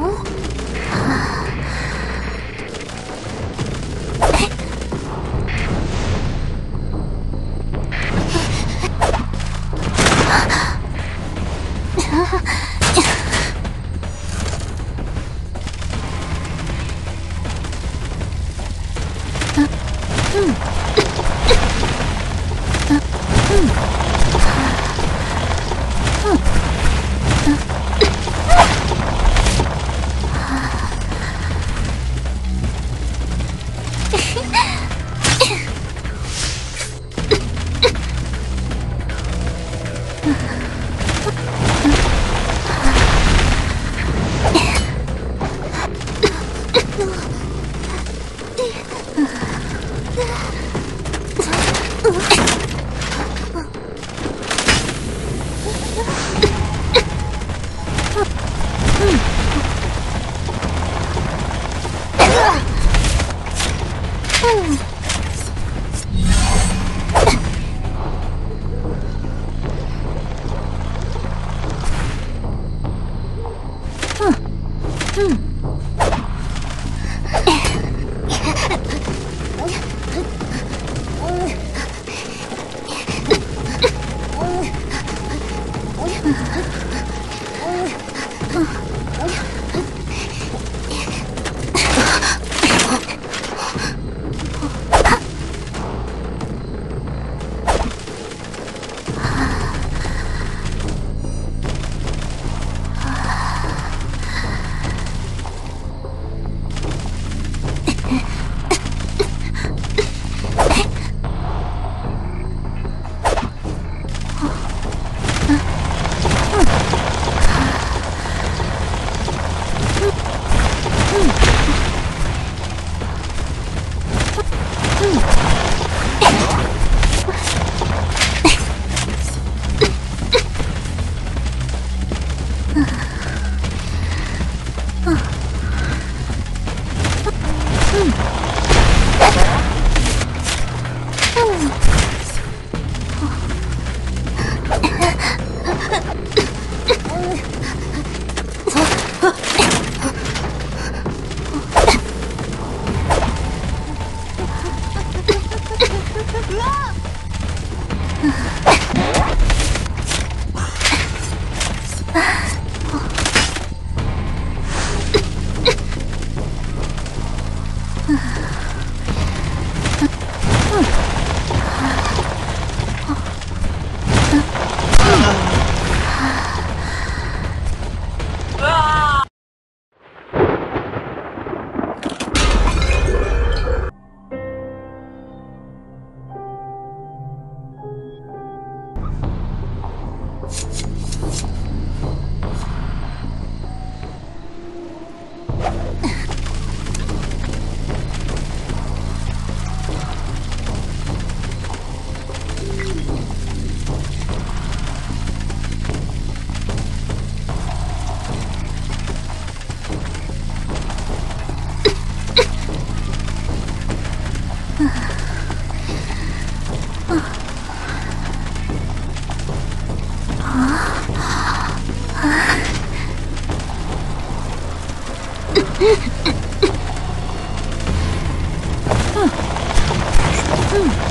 kamu? Hmm.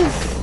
Oof.